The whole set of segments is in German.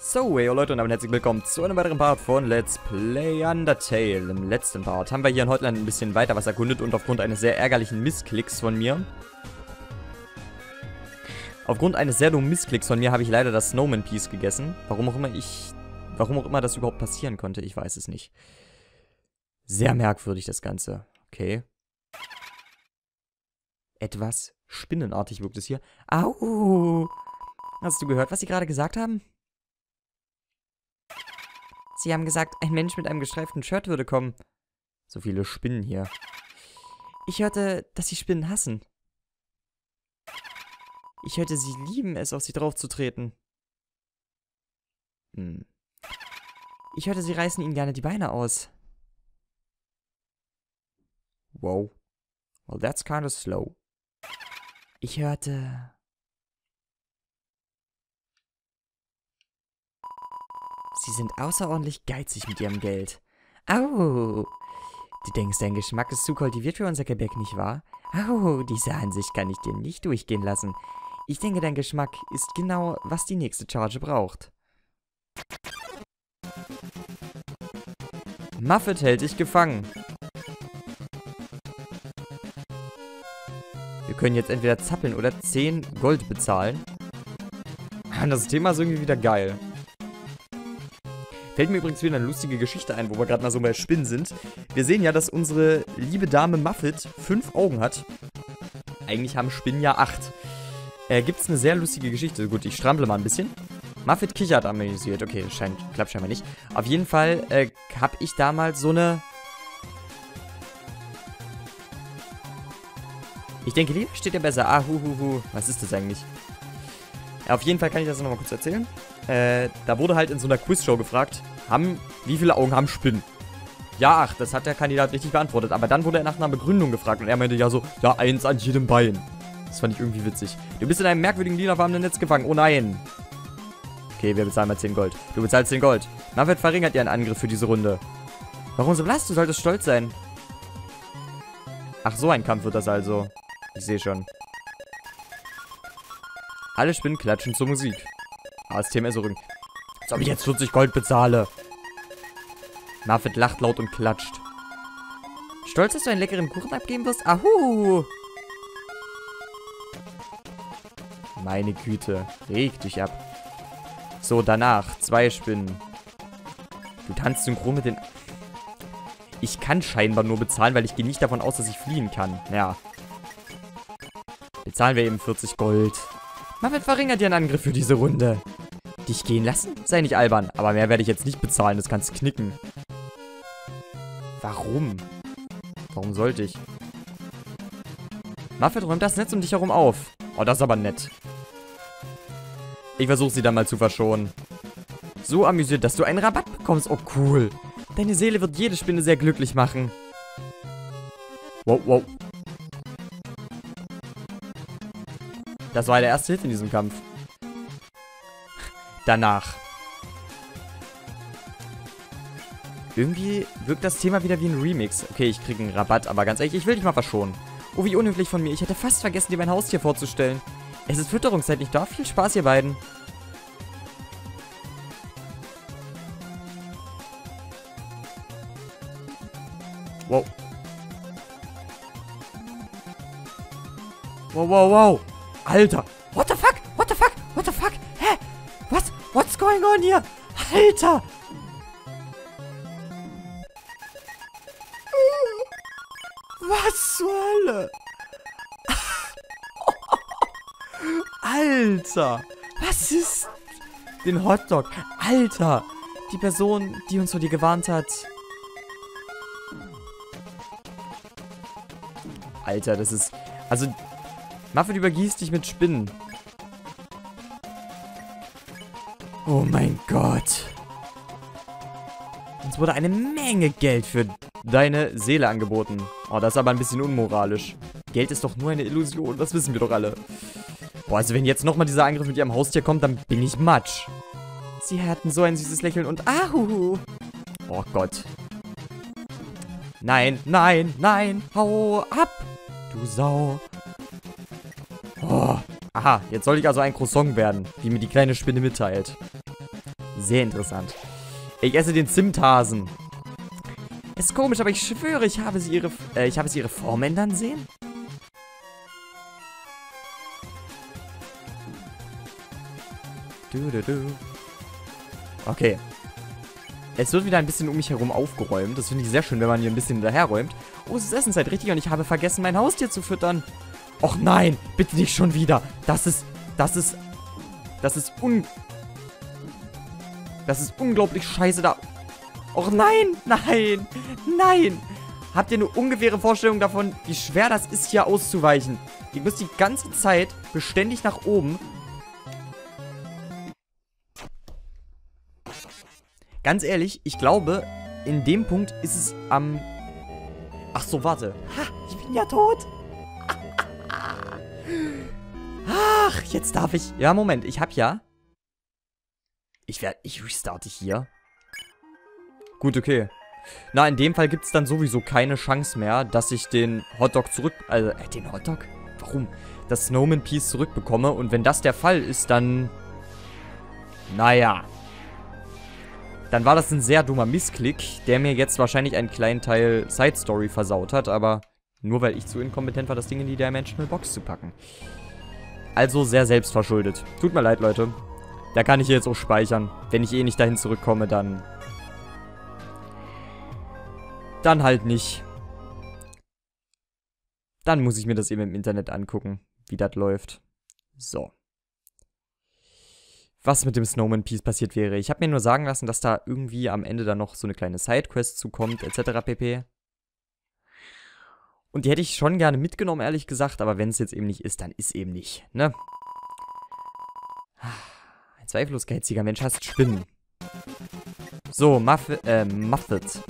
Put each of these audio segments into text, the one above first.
So, hey Leute und damit herzlich willkommen zu einem weiteren Part von Let's Play Undertale. Im letzten Part haben wir hier in Hotline ein bisschen weiter was erkundet und aufgrund eines sehr ärgerlichen Missklicks von mir Aufgrund eines sehr dummen Missklicks von mir habe ich leider das Snowman Piece gegessen. Warum auch immer ich... Warum auch immer das überhaupt passieren konnte, ich weiß es nicht. Sehr merkwürdig das Ganze. Okay. Etwas spinnenartig wirkt es hier. Au! Hast du gehört, was sie gerade gesagt haben? Sie haben gesagt, ein Mensch mit einem gestreiften Shirt würde kommen. So viele Spinnen hier. Ich hörte, dass sie Spinnen hassen. Ich hörte, sie lieben es, auf sie draufzutreten. Hm. Ich hörte, sie reißen ihnen gerne die Beine aus. Wow. Well, that's kind of slow. Ich hörte... Sie sind außerordentlich geizig mit ihrem Geld. Au! Du denkst, dein Geschmack ist zu kultiviert für unser Gebäck, nicht wahr? Au, diese Ansicht kann ich dir nicht durchgehen lassen. Ich denke, dein Geschmack ist genau, was die nächste Charge braucht. Muffet hält dich gefangen. Wir können jetzt entweder zappeln oder 10 Gold bezahlen. Das Thema ist irgendwie wieder geil. Fällt mir übrigens wieder eine lustige Geschichte ein, wo wir gerade mal so bei Spinnen sind. Wir sehen ja, dass unsere liebe Dame Muffet fünf Augen hat. Eigentlich haben Spinnen ja acht. Äh, Gibt es eine sehr lustige Geschichte. Gut, ich strample mal ein bisschen. Muffet kichert amüsiert. Okay, scheint, klappt scheinbar nicht. Auf jeden Fall äh, habe ich damals so eine... Ich denke, lieber steht ja besser. Ah, hu, hu, hu. Was ist das eigentlich? Auf jeden Fall kann ich das nochmal kurz erzählen. Äh, da wurde halt in so einer Quizshow gefragt, haben, wie viele Augen haben Spinnen? Ja, ach, das hat der Kandidat richtig beantwortet. Aber dann wurde er nach einer Begründung gefragt und er meinte ja so, ja, eins an jedem Bein. Das fand ich irgendwie witzig. Du bist in einem merkwürdigen lilafarbenen Netz gefangen. Oh nein. Okay, wir bezahlen mal 10 Gold. Du bezahlst 10 Gold. Muffet verringert ihren Angriff für diese Runde. Warum so blass? Du solltest stolz sein. Ach, so ein Kampf wird das also. Ich sehe schon. Alle Spinnen klatschen zur Musik. ASTMS rücken. Als ob ich jetzt 40 Gold bezahle. Muffet lacht laut und klatscht. Stolz, dass du einen leckeren Kuchen abgeben wirst? Ahu! Meine Güte. Reg dich ab. So, danach. Zwei Spinnen. Du tanzt synchron mit den... Ich kann scheinbar nur bezahlen, weil ich gehe nicht davon aus, dass ich fliehen kann. Ja. Bezahlen wir eben 40 Gold. Muffet verringert ihren Angriff für diese Runde. Dich gehen lassen? Sei nicht albern. Aber mehr werde ich jetzt nicht bezahlen. Das kannst knicken. Warum? Warum sollte ich? Muffet räumt das Netz um dich herum auf. Oh, das ist aber nett. Ich versuche sie dann mal zu verschonen. So amüsiert, dass du einen Rabatt bekommst. Oh, cool. Deine Seele wird jede Spinne sehr glücklich machen. Wow, wow. Das war der erste Hit in diesem Kampf. Danach. Irgendwie wirkt das Thema wieder wie ein Remix. Okay, ich kriege einen Rabatt, aber ganz ehrlich, ich will dich mal verschonen. Oh, wie unhöflich von mir. Ich hätte fast vergessen, dir mein Haustier vorzustellen. Es ist Fütterungszeit, nicht da? Viel Spaß, ihr beiden. Wow. Wow, wow, wow. Alter. What the fuck? What the fuck? What the fuck? Hä? Was? What's going on hier? Alter. Was zur Hölle? Alter. Was ist... Den Hotdog. Alter. Die Person, die uns vor dir gewarnt hat. Alter, das ist... Also, Muffet übergießt dich mit Spinnen. Oh mein Gott. Uns wurde eine Menge Geld für deine Seele angeboten. Oh, das ist aber ein bisschen unmoralisch. Geld ist doch nur eine Illusion, das wissen wir doch alle. Boah, also wenn jetzt nochmal dieser Angriff mit ihrem Haustier kommt, dann bin ich matsch. Sie hatten so ein süßes Lächeln und ahuhu. Oh Gott. Nein, nein, nein, hau ab, du Sau. Aha, jetzt soll ich also ein Croissant werden, wie mir die kleine Spinne mitteilt. Sehr interessant. Ich esse den Zimthasen. Ist komisch, aber ich schwöre, ich habe sie ihre, äh, ich habe sie ihre Form ändern sehen. Du, du, du. Okay. Es wird wieder ein bisschen um mich herum aufgeräumt. Das finde ich sehr schön, wenn man hier ein bisschen hinterherräumt. Oh, es ist Essenszeit, richtig. Und ich habe vergessen, mein Haustier zu füttern. Och nein, bitte nicht schon wieder. Das ist, das ist, das ist un... Das ist unglaublich scheiße da. Och nein, nein, nein. Habt ihr eine ungefähre Vorstellung davon, wie schwer das ist, hier auszuweichen? Ich muss die ganze Zeit beständig nach oben Ganz ehrlich, ich glaube, in dem Punkt ist es am... Ach so, warte. Ha, ich bin ja tot. Ach, jetzt darf ich... Ja, Moment, ich hab ja... Ich werde... Ich restarte hier. Gut, okay. Na, in dem Fall gibt es dann sowieso keine Chance mehr, dass ich den Hotdog zurück... Also, äh, den Hotdog? Warum? Das Snowman Piece zurückbekomme. Und wenn das der Fall ist, dann... Naja dann war das ein sehr dummer Missklick, der mir jetzt wahrscheinlich einen kleinen Teil Side Story versaut hat, aber nur weil ich zu inkompetent war, das Ding in die Dimensional Box zu packen. Also sehr selbstverschuldet. Tut mir leid, Leute. Da kann ich jetzt auch speichern. Wenn ich eh nicht dahin zurückkomme, dann... Dann halt nicht. Dann muss ich mir das eben im Internet angucken, wie das läuft. So was mit dem Snowman Piece passiert wäre. Ich habe mir nur sagen lassen, dass da irgendwie am Ende dann noch so eine kleine Sidequest zukommt, etc. pp. Und die hätte ich schon gerne mitgenommen, ehrlich gesagt, aber wenn es jetzt eben nicht ist, dann ist eben nicht, ne? Ein zweifellos geiziger Mensch heißt Spinnen. So, Muff äh, Muffet.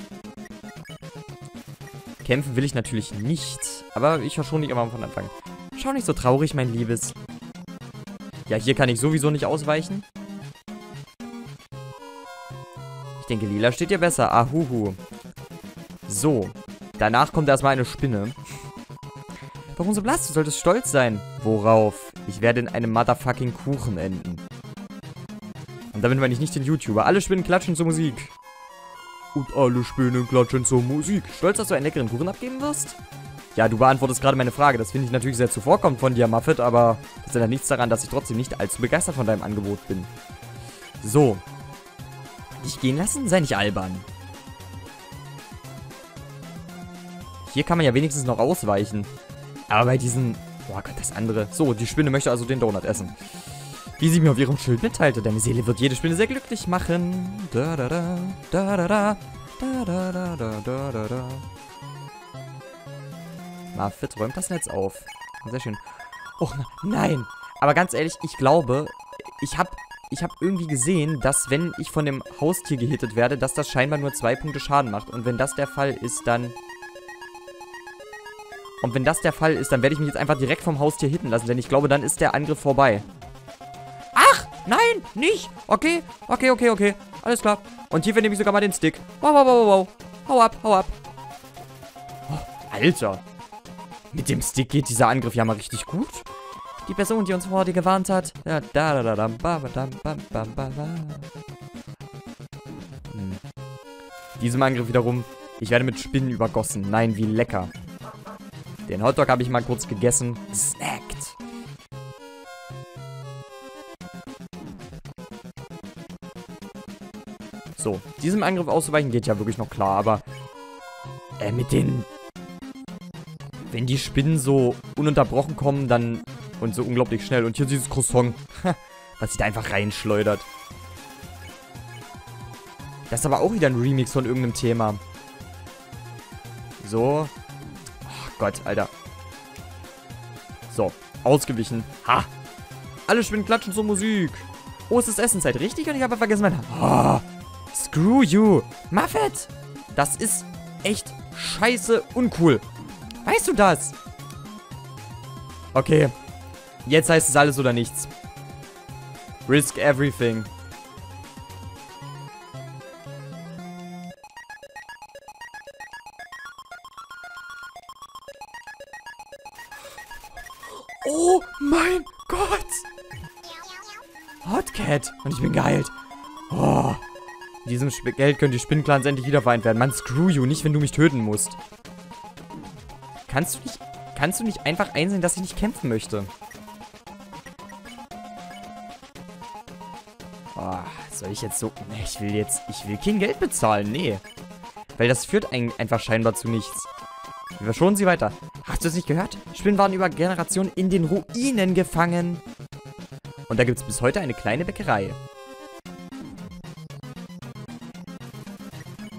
Kämpfen will ich natürlich nicht, aber ich verschone dich immer von Anfang. Schau nicht so traurig, mein Liebes. Ja, hier kann ich sowieso nicht ausweichen. Ich denke, lila steht hier besser. Ahuhu. So. Danach kommt erstmal eine Spinne. Warum so blass? Du solltest stolz sein. Worauf? Ich werde in einem motherfucking Kuchen enden. Und damit meine ich nicht den YouTuber. Alle Spinnen klatschen zur Musik. Und alle Spinnen klatschen zur Musik. Stolz, dass du einen leckeren Kuchen abgeben wirst? Ja, du beantwortest gerade meine Frage. Das finde ich natürlich sehr zuvorkommend von dir, Muffet, aber das ändert nichts daran, dass ich trotzdem nicht allzu begeistert von deinem Angebot bin. So. Dich gehen lassen? Sei nicht albern. Hier kann man ja wenigstens noch ausweichen. Aber bei diesen... Oh Gott, das andere. So, die Spinne möchte also den Donut essen. Wie sie mir auf ihrem Schild mitteilte, deine Seele wird jede Spinne sehr glücklich machen. Da da da, da da da, da da da da da da da. Muffet räumt das Netz auf. Sehr schön. Oh, nein. Aber ganz ehrlich, ich glaube, ich habe ich hab irgendwie gesehen, dass wenn ich von dem Haustier gehittet werde, dass das scheinbar nur zwei Punkte Schaden macht. Und wenn das der Fall ist, dann... Und wenn das der Fall ist, dann werde ich mich jetzt einfach direkt vom Haustier hitten lassen, denn ich glaube, dann ist der Angriff vorbei. Ach, nein, nicht. Okay, okay, okay, okay. Alles klar. Und hierfür nehme ich sogar mal den Stick. Wow, wow, wow, wow. Hau ab, hau ab. Oh, Alter. Mit dem Stick geht dieser Angriff ja mal richtig gut. Die Person, die uns vor dir gewarnt hat. Ja, da, da, da, da, ba, ba, ba, ba, ba, ba. Hm. Diesem Angriff wiederum, ich werde mit Spinnen übergossen. Nein, wie lecker. Den Hotdog habe ich mal kurz gegessen. Snackt. So, diesem Angriff auszuweichen geht ja wirklich noch klar, aber äh, mit den wenn die Spinnen so ununterbrochen kommen, dann und so unglaublich schnell. Und hier dieses Croissant, was sich da einfach reinschleudert. Das ist aber auch wieder ein Remix von irgendeinem Thema. So. Gott, Alter. So, ausgewichen. Ha! Alle Spinnen klatschen zur Musik. Oh, es ist Essenszeit, richtig? Und ich habe vergessen mein... Oh, screw you. Muffet! Das ist echt scheiße uncool. Weißt du das? Okay. Jetzt heißt es alles oder nichts. Risk everything. Oh mein Gott! Hotcat. Und ich bin geheilt. Oh. In diesem Sp Geld können die Spinnclans endlich wieder vereint werden. Man, screw you, nicht wenn du mich töten musst. Kannst du nicht, kannst du nicht einfach einsehen, dass ich nicht kämpfen möchte? Oh, soll ich jetzt so... Ich will jetzt... Ich will kein Geld bezahlen, nee. Weil das führt ein, einfach scheinbar zu nichts. Wir verschonen sie weiter. Hast du es nicht gehört? Spinnen waren über Generationen in den Ruinen gefangen. Und da gibt es bis heute eine kleine Bäckerei.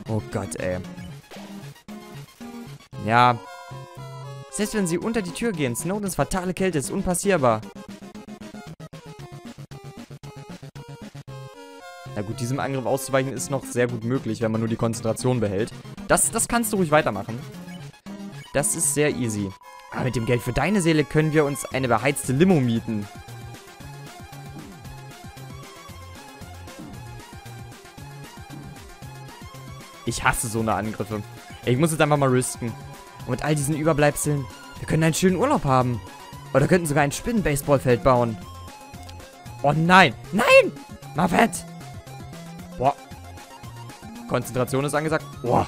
Oh Gott, ey. Ja. Selbst wenn sie unter die Tür gehen, Snowdens fatale Kälte ist unpassierbar. Na gut, diesem Angriff auszuweichen ist noch sehr gut möglich, wenn man nur die Konzentration behält. Das, das kannst du ruhig weitermachen. Das ist sehr easy. Aber mit dem Geld für deine Seele können wir uns eine beheizte Limo mieten. Ich hasse so eine Angriffe. Ich muss jetzt einfach mal risken. Und mit all diesen Überbleibseln, wir können einen schönen Urlaub haben. Oder könnten sogar ein Spinnen-Baseballfeld bauen. Oh nein! Nein! Muffet! Boah. Konzentration ist angesagt. Boah.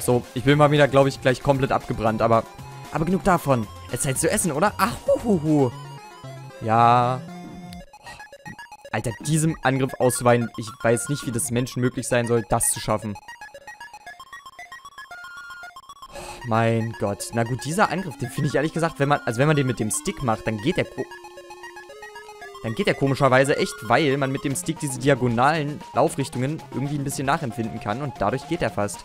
So, ich bin mal wieder, glaube ich, gleich komplett abgebrannt, aber... Aber genug davon. Es ist Zeit zu essen, oder? Ach, huhuhu. Ja. Alter, diesem Angriff auszuweichen, ich weiß nicht, wie das Menschen möglich sein soll, das zu schaffen. mein Gott. Na gut, dieser Angriff, den finde ich ehrlich gesagt, wenn man, also wenn man den mit dem Stick macht, dann geht der, dann geht der komischerweise echt, weil man mit dem Stick diese diagonalen Laufrichtungen irgendwie ein bisschen nachempfinden kann und dadurch geht er fast.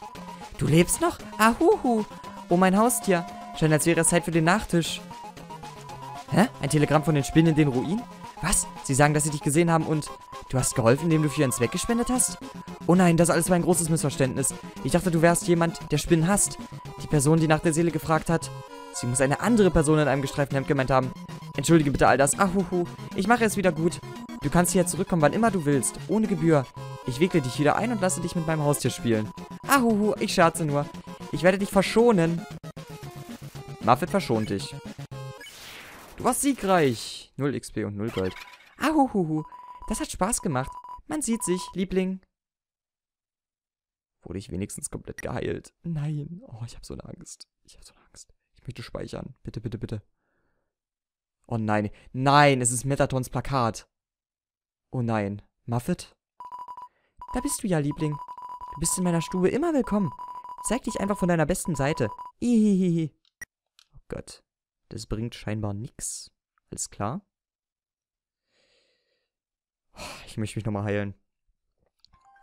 Du lebst noch? Ahuhu. Oh, mein Haustier. Scheint, als wäre es Zeit für den Nachtisch. Hä? Ein Telegramm von den Spinnen in den Ruinen? Was? Sie sagen, dass sie dich gesehen haben und du hast geholfen, indem du für ihren Zweck gespendet hast? Oh nein, das alles war ein großes Missverständnis. Ich dachte, du wärst jemand, der Spinnen hasst. Die Person, die nach der Seele gefragt hat. Sie muss eine andere Person in einem gestreiften Hemd gemeint haben. Entschuldige bitte all das. Ahuhu. Ich mache es wieder gut. Du kannst hierher zurückkommen, wann immer du willst. Ohne Gebühr. Ich wickle dich wieder ein und lasse dich mit meinem Haustier spielen. Ahuhu, ich scherze nur. Ich werde dich verschonen. Muffet verschont dich. Du warst siegreich. 0 XP und 0 Gold. Ahuhuhu. Das hat Spaß gemacht. Man sieht sich, Liebling. Wurde ich wenigstens komplett geheilt? Nein. Oh, ich habe so eine Angst. Ich habe so eine Angst. Ich möchte speichern. Bitte, bitte, bitte. Oh nein. Nein, es ist Metatons Plakat. Oh nein. Muffet? Da bist du ja, Liebling. Du bist in meiner Stube immer willkommen. Zeig dich einfach von deiner besten Seite. Ihihihi. Oh Gott. Das bringt scheinbar nichts. Alles klar? Ich möchte mich nochmal heilen.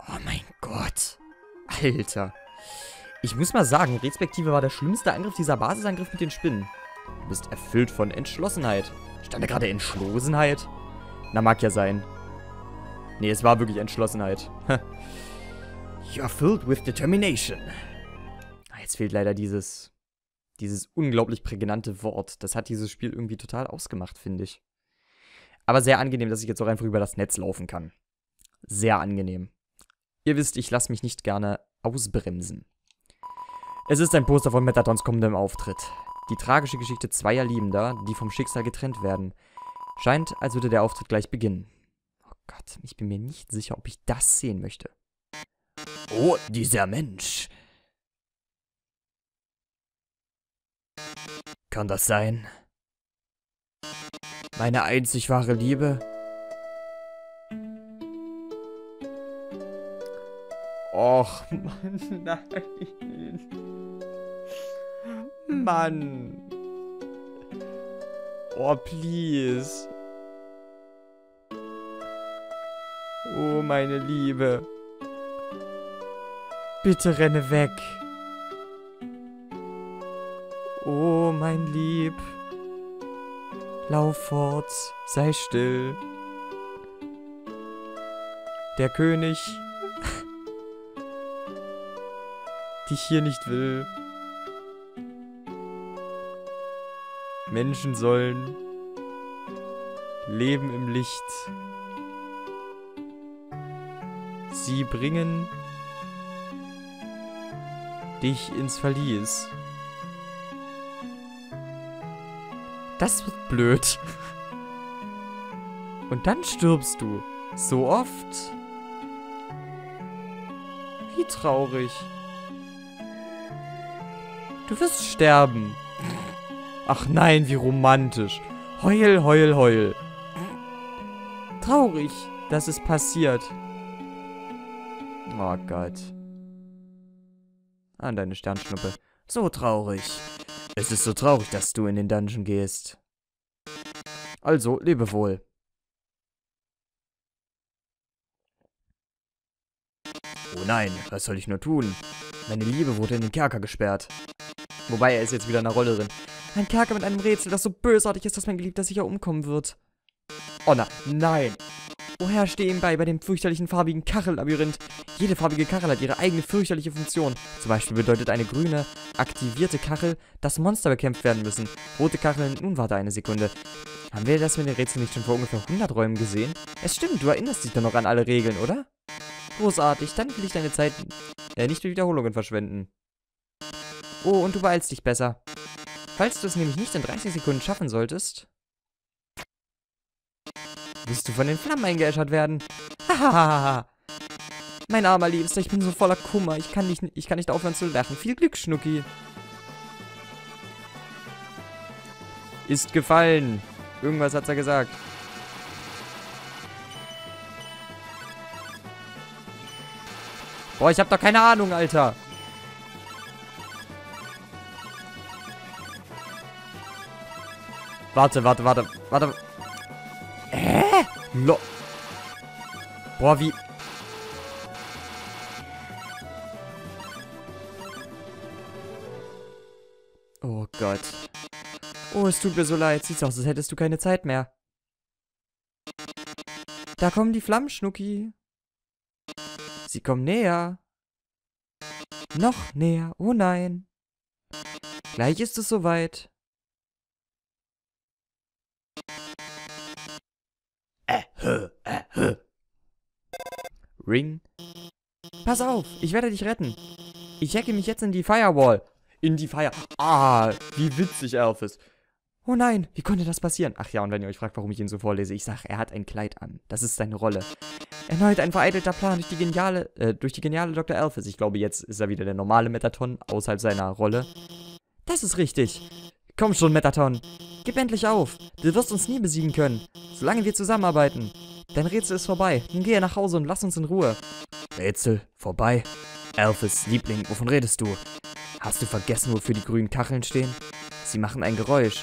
Oh mein Gott. Alter. Ich muss mal sagen, respektive war der schlimmste Angriff dieser Basisangriff mit den Spinnen. Du bist erfüllt von Entschlossenheit. Stand da gerade Entschlossenheit? Na, mag ja sein. Nee, es war wirklich Entschlossenheit. You're filled with determination. Ah, jetzt fehlt leider dieses, dieses unglaublich prägnante Wort. Das hat dieses Spiel irgendwie total ausgemacht, finde ich. Aber sehr angenehm, dass ich jetzt auch einfach über das Netz laufen kann. Sehr angenehm. Ihr wisst, ich lasse mich nicht gerne ausbremsen. Es ist ein Poster von Metatons kommendem Auftritt. Die tragische Geschichte zweier Liebender, die vom Schicksal getrennt werden. Scheint, als würde der Auftritt gleich beginnen. Oh Gott, ich bin mir nicht sicher, ob ich das sehen möchte. Oh, dieser Mensch. Kann das sein? Meine einzig wahre Liebe? Och, Mann, nein. Mann. Oh, please. Oh, meine Liebe. Bitte renne weg. Oh, mein Lieb. Lauf fort, sei still. Der König dich hier nicht will. Menschen sollen leben im Licht. Sie bringen dich ins Verlies. Das wird blöd. Und dann stirbst du. So oft? Wie traurig. Du wirst sterben. Ach nein, wie romantisch. Heul, heul, heul. Traurig, dass es passiert. Oh Gott. An deine Sternschnuppe. So traurig. Es ist so traurig, dass du in den Dungeon gehst. Also, lebe wohl. Oh nein, was soll ich nur tun? Meine Liebe wurde in den Kerker gesperrt. Wobei, er ist jetzt wieder in der Rolle drin. Ein Kerker mit einem Rätsel, das so bösartig ist, dass mein Geliebter sicher umkommen wird. Oh na, nein. Woher stehe ihm bei, bei dem fürchterlichen farbigen Kachellabyrinth? Jede farbige Kachel hat ihre eigene fürchterliche Funktion. Zum Beispiel bedeutet eine grüne, aktivierte Kachel, dass Monster bekämpft werden müssen. Rote Kacheln, nun warte eine Sekunde. Haben wir das mit den Rätseln nicht schon vor ungefähr 100 Räumen gesehen? Es stimmt, du erinnerst dich doch noch an alle Regeln, oder? Großartig, dann will ich deine Zeit äh, nicht mit Wiederholungen verschwenden. Oh, und du beeilst dich besser. Falls du es nämlich nicht in 30 Sekunden schaffen solltest, wirst du von den Flammen eingeäschert werden. Hahaha. mein armer Liebster, ich bin so voller Kummer. Ich kann, nicht, ich kann nicht aufhören zu lachen. Viel Glück, Schnucki. Ist gefallen. Irgendwas hat er gesagt. Boah, ich hab doch keine Ahnung, Alter. Warte, warte, warte, warte. Lo Boah, wie... Oh Gott. Oh, es tut mir so leid. Sieht aus, als hättest du keine Zeit mehr. Da kommen die Flammen, Schnucki. Sie kommen näher. Noch näher. Oh nein. Gleich ist es soweit. Hö, äh, hö. Ring. Pass auf, ich werde dich retten. Ich hacke mich jetzt in die Firewall. In die Fire. Ah, wie witzig, Elphys. Oh nein, wie konnte das passieren? Ach ja, und wenn ihr euch fragt, warum ich ihn so vorlese, ich sag, er hat ein Kleid an. Das ist seine Rolle. Erneut ein vereitelter Plan durch die geniale, äh, durch die geniale Dr. Alphys. Ich glaube, jetzt ist er wieder der normale Metaton, außerhalb seiner Rolle. Das ist richtig. Komm schon, Metaton. Gib endlich auf. Du wirst uns nie besiegen können, solange wir zusammenarbeiten. Dein Rätsel ist vorbei. Nun gehe nach Hause und lass uns in Ruhe. Rätsel? Vorbei? Alphys, Liebling, wovon redest du? Hast du vergessen, wofür die grünen Kacheln stehen? Sie machen ein Geräusch.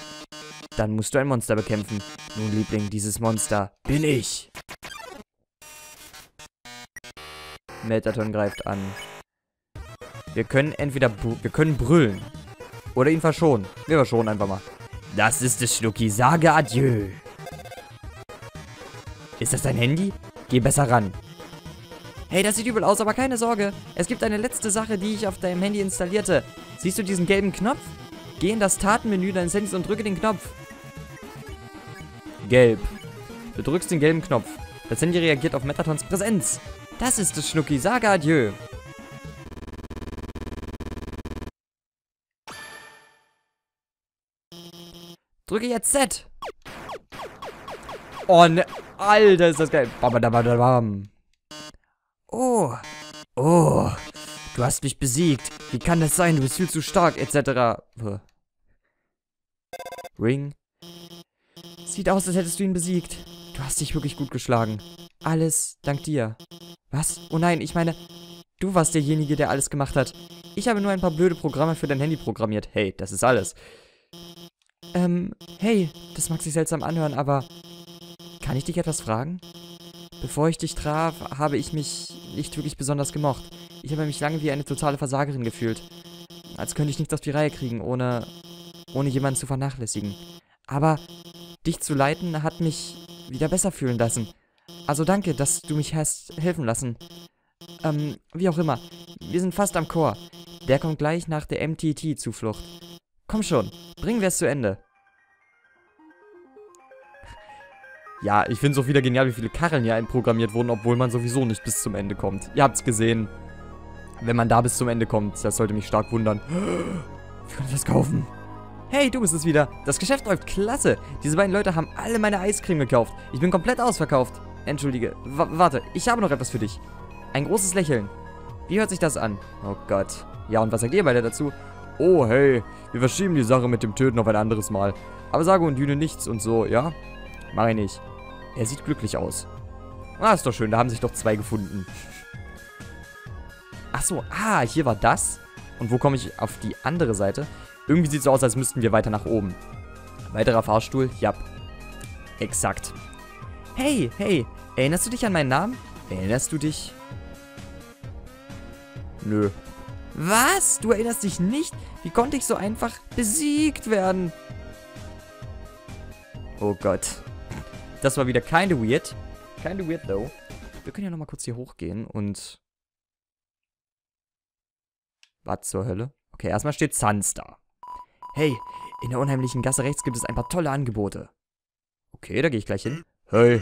Dann musst du ein Monster bekämpfen. Nun, Liebling, dieses Monster bin ich. Metaton greift an. Wir können entweder wir können brüllen. Oder ihn verschonen. Wir verschonen einfach mal. Das ist es, Schnucki. Sage Adieu. Ist das dein Handy? Geh besser ran. Hey, das sieht übel aus, aber keine Sorge. Es gibt eine letzte Sache, die ich auf deinem Handy installierte. Siehst du diesen gelben Knopf? Geh in das Tatenmenü deines Handys und drücke den Knopf. Gelb. Du drückst den gelben Knopf. Das Handy reagiert auf Metatons Präsenz. Das ist es, Schnucki. Sage Adieu. Drücke jetzt Z. Oh, ne. Alter, ist das geil. Bam, Oh. Oh. Du hast mich besiegt. Wie kann das sein? Du bist viel zu stark, etc. Ring. Sieht aus, als hättest du ihn besiegt. Du hast dich wirklich gut geschlagen. Alles dank dir. Was? Oh nein, ich meine, du warst derjenige, der alles gemacht hat. Ich habe nur ein paar blöde Programme für dein Handy programmiert. Hey, das ist alles. Ähm, hey, das mag sich seltsam anhören, aber kann ich dich etwas fragen? Bevor ich dich traf, habe ich mich nicht wirklich besonders gemocht. Ich habe mich lange wie eine totale Versagerin gefühlt. Als könnte ich nichts auf die Reihe kriegen, ohne, ohne jemanden zu vernachlässigen. Aber dich zu leiten hat mich wieder besser fühlen lassen. Also danke, dass du mich hast helfen lassen. Ähm, wie auch immer. Wir sind fast am Chor. Der kommt gleich nach der MTT-Zuflucht. Komm schon, bringen wir es zu Ende. Ja, ich finde es auch wieder genial, wie viele Kacheln hier einprogrammiert wurden, obwohl man sowieso nicht bis zum Ende kommt. Ihr habt es gesehen. Wenn man da bis zum Ende kommt, das sollte mich stark wundern. Wie kann ich das kaufen? Hey, du bist es wieder. Das Geschäft läuft klasse. Diese beiden Leute haben alle meine Eiscreme gekauft. Ich bin komplett ausverkauft. Entschuldige. W warte, ich habe noch etwas für dich. Ein großes Lächeln. Wie hört sich das an? Oh Gott. Ja, und was sagt ihr beide dazu? Oh, hey, wir verschieben die Sache mit dem Töten auf ein anderes Mal. Aber sage und Düne nichts und so, ja? Mach ich nicht. Er sieht glücklich aus. Ah, ist doch schön, da haben sich doch zwei gefunden. Ach so, ah, hier war das. Und wo komme ich auf die andere Seite? Irgendwie sieht es so aus, als müssten wir weiter nach oben. Weiterer Fahrstuhl, ja. Exakt. Hey, hey, erinnerst du dich an meinen Namen? Erinnerst du dich? Nö. Was? Du erinnerst dich nicht? Wie konnte ich so einfach besiegt werden? Oh Gott. Das war wieder kinda weird. Kinda weird, though. Wir können ja nochmal kurz hier hochgehen und... Was zur Hölle? Okay, erstmal steht Sans da. Hey, in der unheimlichen Gasse rechts gibt es ein paar tolle Angebote. Okay, da gehe ich gleich hin. Hey,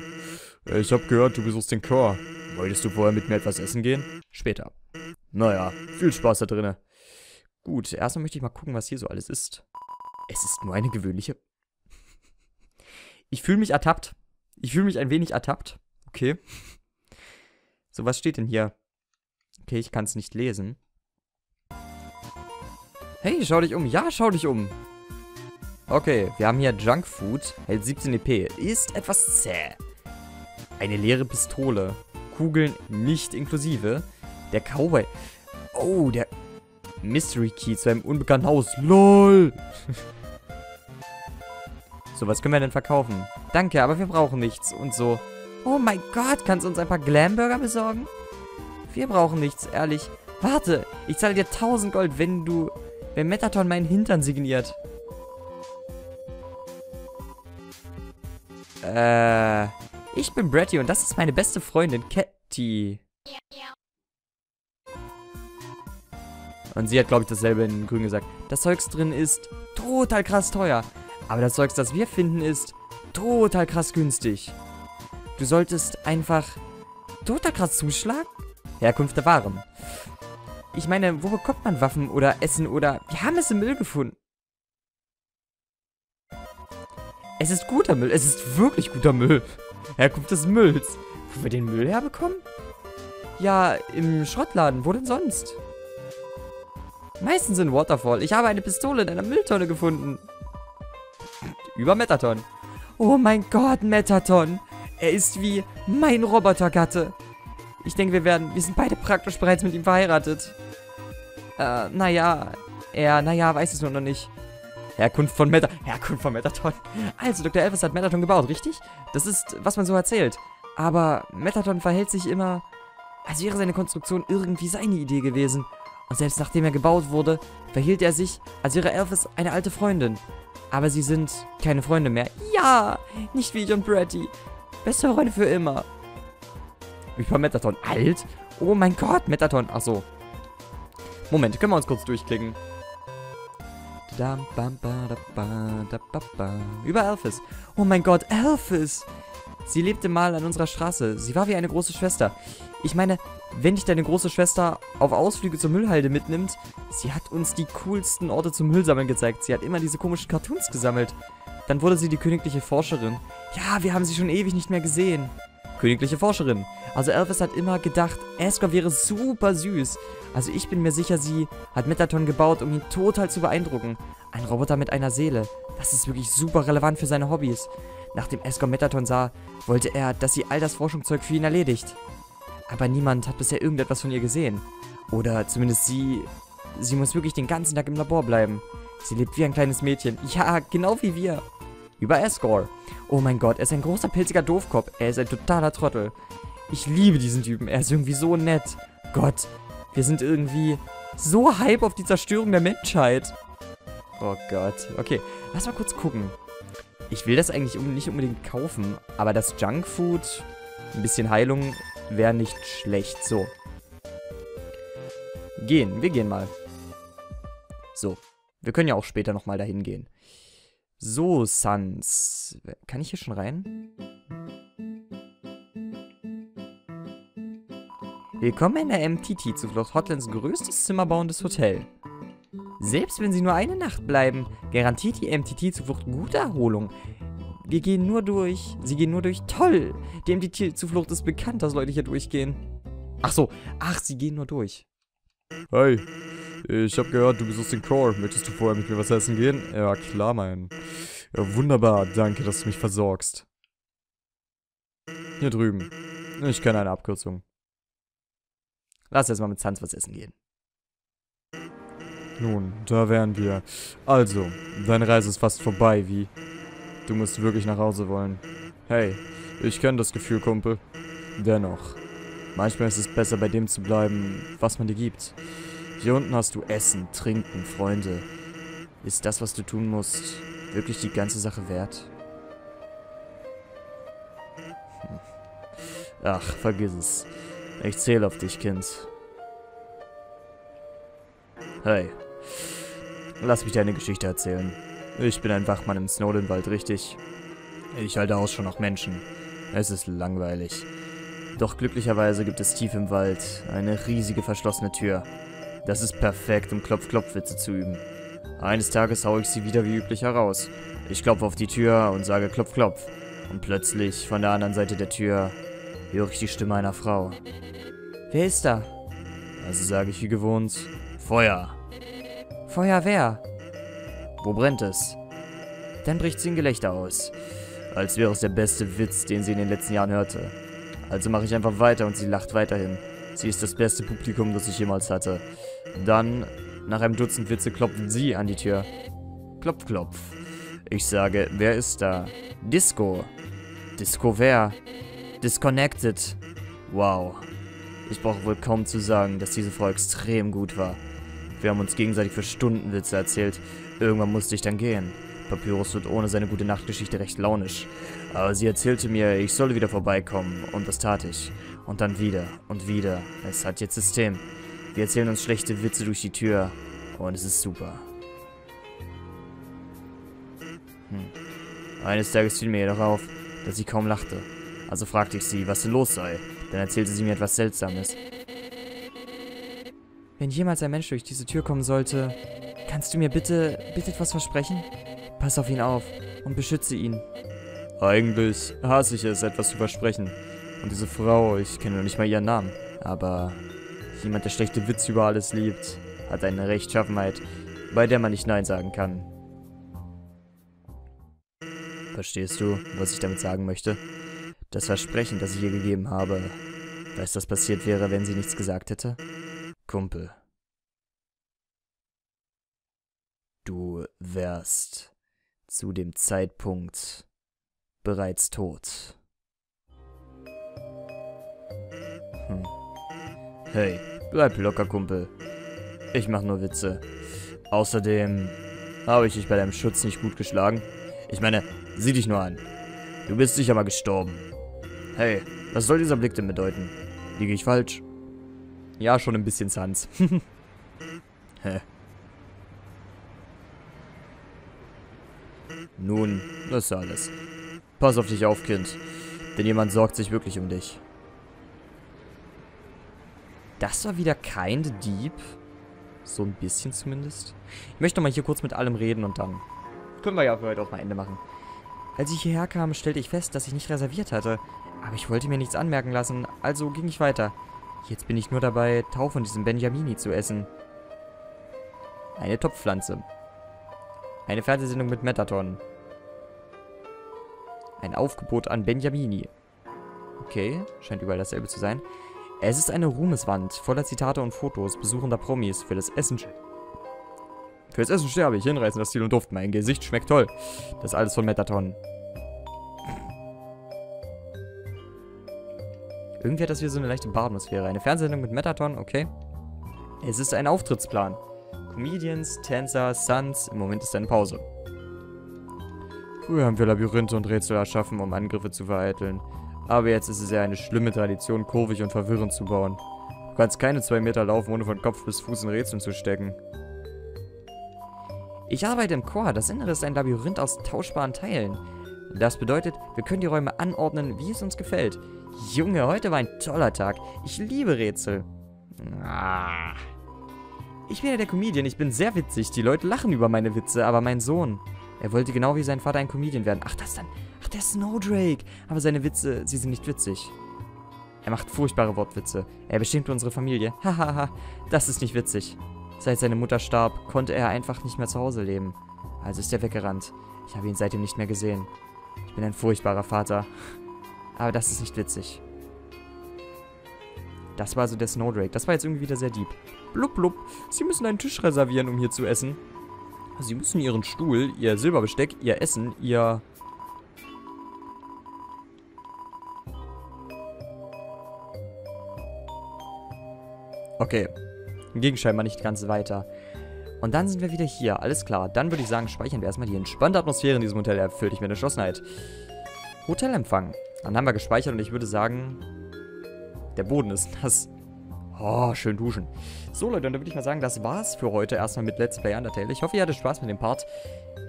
ich habe gehört, du besuchst den Chor. Wolltest du vorher mit mir etwas essen gehen? Später. Naja, viel Spaß da drinnen. Gut, erstmal möchte ich mal gucken, was hier so alles ist. Es ist nur eine gewöhnliche... Ich fühle mich ertappt. Ich fühle mich ein wenig ertappt. Okay. So, was steht denn hier? Okay, ich kann es nicht lesen. Hey, schau dich um. Ja, schau dich um. Okay, wir haben hier Junkfood. Hält 17 EP. Ist etwas zäh. Eine leere Pistole. Kugeln nicht inklusive. Der Cowboy. Oh, der Mystery Key zu einem unbekannten Haus. LOL. so, was können wir denn verkaufen? Danke, aber wir brauchen nichts. Und so. Oh mein Gott, kannst du uns ein paar Glamburger besorgen? Wir brauchen nichts, ehrlich. Warte, ich zahle dir 1000 Gold, wenn du... Wenn Metaton meinen Hintern signiert. Äh... Ich bin Bratty und das ist meine beste Freundin, Catty. Und sie hat, glaube ich, dasselbe in grün gesagt. Das Zeugs drin ist total krass teuer. Aber das Zeugs, das wir finden, ist total krass günstig. Du solltest einfach total krass zuschlagen? Herkunft der Waren. Ich meine, wo bekommt man Waffen oder Essen oder... Wir haben es im Müll gefunden. Es ist guter Müll. Es ist wirklich guter Müll. Herkunft des Mülls. Wo wir den Müll herbekommen? Ja, im Schrottladen. Wo denn sonst? Meistens in Waterfall. Ich habe eine Pistole in einer Mülltonne gefunden. Über Metaton. Oh mein Gott, Metaton. Er ist wie mein Robotergatte. Ich denke, wir werden, wir sind beide praktisch bereits mit ihm verheiratet. Äh, naja, er, naja, weiß es nur noch nicht. Herkunft von Meta, Herkunft von Metaton. Also, Dr. Elvis hat Metaton gebaut, richtig? Das ist, was man so erzählt. Aber Metaton verhält sich immer, als wäre seine Konstruktion irgendwie seine Idee gewesen. Und selbst nachdem er gebaut wurde, verhielt er sich, als wäre Elvis eine alte Freundin. Aber sie sind keine Freunde mehr. Ja, nicht wie ich und Bratty. Beste Freunde für immer. Wie war Metaton? Alt? Oh mein Gott, Metaton. Ach so. Moment, können wir uns kurz durchklicken. Über Elphys. Oh mein Gott, Elphys. Sie lebte mal an unserer Straße. Sie war wie eine große Schwester. Ich meine, wenn dich deine große Schwester auf Ausflüge zur Müllhalde mitnimmt, sie hat uns die coolsten Orte zum Müllsammeln gezeigt. Sie hat immer diese komischen Cartoons gesammelt. Dann wurde sie die königliche Forscherin. Ja, wir haben sie schon ewig nicht mehr gesehen. Königliche Forscherin. Also Elvis hat immer gedacht, Asker wäre super süß. Also ich bin mir sicher, sie hat Metaton gebaut, um ihn total zu beeindrucken. Ein Roboter mit einer Seele. Das ist wirklich super relevant für seine Hobbys. Nachdem Asker Metaton sah, wollte er, dass sie all das Forschungszeug für ihn erledigt. Aber niemand hat bisher irgendetwas von ihr gesehen. Oder zumindest sie... Sie muss wirklich den ganzen Tag im Labor bleiben. Sie lebt wie ein kleines Mädchen. Ja, genau wie wir. Über Escor. Oh mein Gott, er ist ein großer pilziger Doofkopf. Er ist ein totaler Trottel. Ich liebe diesen Typen. Er ist irgendwie so nett. Gott, wir sind irgendwie so hype auf die Zerstörung der Menschheit. Oh Gott. Okay, lass mal kurz gucken. Ich will das eigentlich nicht unbedingt kaufen, aber das Junkfood, ein bisschen Heilung, wäre nicht schlecht. So. Gehen, wir gehen mal. So, wir können ja auch später nochmal dahin gehen. So, Sans. Kann ich hier schon rein? Willkommen in der MTT, zuflucht Hotlands größtes zimmerbauendes Hotel. Selbst wenn Sie nur eine Nacht bleiben, garantiert die MTT-Zuflucht gute Erholung. Wir gehen nur durch. Sie gehen nur durch. Toll. Dem die Tierzuflucht ist bekannt, dass Leute hier durchgehen. Ach so. Ach, sie gehen nur durch. Hey, ich habe gehört, du besuchst den Core. Möchtest du vorher mit mir was essen gehen? Ja, klar, mein. Ja, wunderbar, danke, dass du mich versorgst. Hier drüben. Ich kenne eine Abkürzung. Lass erstmal mit Sans was essen gehen. Nun, da wären wir. Also, deine Reise ist fast vorbei, wie? Du musst wirklich nach Hause wollen. Hey, ich kenne das Gefühl, Kumpel. Dennoch, manchmal ist es besser, bei dem zu bleiben, was man dir gibt. Hier unten hast du Essen, Trinken, Freunde. Ist das, was du tun musst, wirklich die ganze Sache wert? Hm. Ach, vergiss es. Ich zähle auf dich, Kind. Hey, lass mich dir eine Geschichte erzählen. Ich bin ein Wachmann im Snowdenwald, richtig? Ich halte Ausschau nach Menschen. Es ist langweilig. Doch glücklicherweise gibt es tief im Wald eine riesige verschlossene Tür. Das ist perfekt, um Klopf-Klopf-Witze zu üben. Eines Tages haue ich sie wieder wie üblich heraus. Ich klopfe auf die Tür und sage Klopf, Klopf. Und plötzlich, von der anderen Seite der Tür, höre ich die Stimme einer Frau. Wer ist da? Also sage ich wie gewohnt, Feuer. Feuerwehr. Wo brennt es? Dann bricht sie in Gelächter aus. Als wäre es der beste Witz, den sie in den letzten Jahren hörte. Also mache ich einfach weiter und sie lacht weiterhin. Sie ist das beste Publikum, das ich jemals hatte. Dann, nach einem Dutzend Witze, klopft sie an die Tür. Klopf, klopf. Ich sage, wer ist da? Disco. Disco wer? Disconnected. Wow. Ich brauche wohl kaum zu sagen, dass diese Frau extrem gut war. Wir haben uns gegenseitig für Stunden Witze erzählt. Irgendwann musste ich dann gehen. Papyrus wird ohne seine gute Nachtgeschichte recht launisch. Aber sie erzählte mir, ich solle wieder vorbeikommen. Und das tat ich. Und dann wieder und wieder. Es hat jetzt System. Wir erzählen uns schlechte Witze durch die Tür. Und es ist super. Hm. Eines Tages fiel mir jedoch auf, dass sie kaum lachte. Also fragte ich sie, was denn los sei. Dann erzählte sie mir etwas Seltsames. Wenn jemals ein Mensch durch diese Tür kommen sollte, kannst du mir bitte, bitte etwas versprechen? Pass auf ihn auf und beschütze ihn. Eigentlich hasse ich es, etwas zu versprechen. Und diese Frau, ich kenne noch nicht mal ihren Namen. Aber jemand, der schlechte Witze über alles liebt, hat eine Rechtschaffenheit, bei der man nicht Nein sagen kann. Verstehst du, was ich damit sagen möchte? Das Versprechen, das ich ihr gegeben habe, weißt du, was passiert wäre, wenn sie nichts gesagt hätte? Kumpel. Du wärst zu dem Zeitpunkt bereits tot. Hm. Hey, bleib locker, Kumpel. Ich mach nur Witze. Außerdem habe ich dich bei deinem Schutz nicht gut geschlagen. Ich meine, sieh dich nur an. Du bist sicher mal gestorben. Hey, was soll dieser Blick denn bedeuten? Liege ich falsch? Ja, schon ein bisschen Sans. Hä? Nun, das ist alles. Pass auf dich auf, Kind. Denn jemand sorgt sich wirklich um dich. Das war wieder kein Dieb. So ein bisschen zumindest. Ich möchte mal hier kurz mit allem reden und dann können wir ja für heute auch mal Ende machen. Als ich hierher kam, stellte ich fest, dass ich nicht reserviert hatte. Aber ich wollte mir nichts anmerken lassen, also ging ich weiter. Jetzt bin ich nur dabei, Tau von diesem Benjamini zu essen. Eine Topfpflanze. Eine Fernsehsendung mit Metaton. Ein Aufgebot an Benjamini. Okay, scheint überall dasselbe zu sein. Es ist eine Ruhmeswand voller Zitate und Fotos besuchender Promis für das Essen. Für das Essen sterbe ich, hinreißender Stil und Duft. Mein Gesicht schmeckt toll. Das ist alles von Metaton. Irgendwie hat das hier so eine leichte Baratmosphäre. Eine Fernsehsendung mit Metaton, okay. Es ist ein Auftrittsplan. Comedians, Tänzer, Suns. Im Moment ist eine Pause. Früher haben wir Labyrinthe und Rätsel erschaffen, um Angriffe zu vereiteln. Aber jetzt ist es ja eine schlimme Tradition, kurvig und verwirrend zu bauen. Du kannst keine zwei Meter laufen, ohne von Kopf bis Fuß in Rätseln zu stecken. Ich arbeite im Chor. Das Innere ist ein Labyrinth aus tauschbaren Teilen. Das bedeutet, wir können die Räume anordnen, wie es uns gefällt. Junge, heute war ein toller Tag. Ich liebe Rätsel. Ah. Ich bin ja der Comedian, ich bin sehr witzig. Die Leute lachen über meine Witze, aber mein Sohn, er wollte genau wie sein Vater ein Comedian werden. Ach, das dann. Ach, der Snowdrake. Aber seine Witze, sie sind nicht witzig. Er macht furchtbare Wortwitze. Er bestimmt unsere Familie. Hahaha, das ist nicht witzig. Seit seine Mutter starb, konnte er einfach nicht mehr zu Hause leben. Also ist er weggerannt. Ich habe ihn seitdem nicht mehr gesehen. Ich bin ein furchtbarer Vater. Aber das ist nicht witzig. Das war also der Snowdrake. Das war jetzt irgendwie wieder sehr deep. Blub, blub. Sie müssen einen Tisch reservieren, um hier zu essen. Sie müssen Ihren Stuhl, Ihr Silberbesteck, Ihr Essen, Ihr... Okay. Ging scheinbar nicht ganz weiter. Und dann sind wir wieder hier. Alles klar. Dann würde ich sagen, speichern wir erstmal die entspannte Atmosphäre in diesem Hotel erfüllt dich mit Entschlossenheit. Hotelempfang. Dann haben wir gespeichert und ich würde sagen, der Boden ist nass. Oh, schön duschen. So, Leute, und dann würde ich mal sagen, das war's für heute erstmal mit Let's Play Undertale. Ich hoffe, ihr hattet Spaß mit dem Part.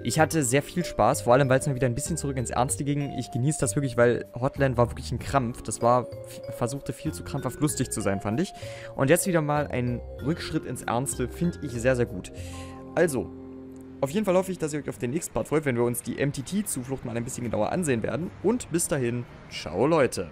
Ich hatte sehr viel Spaß, vor allem, weil es mir wieder ein bisschen zurück ins Ernste ging. Ich genieße das wirklich, weil Hotland war wirklich ein Krampf. Das war, versuchte viel zu krampfhaft lustig zu sein, fand ich. Und jetzt wieder mal ein Rückschritt ins Ernste, finde ich sehr, sehr gut. Also, auf jeden Fall hoffe ich, dass ihr euch auf den nächsten Part freut, wenn wir uns die MTT-Zuflucht mal ein bisschen genauer ansehen werden. Und bis dahin, ciao Leute.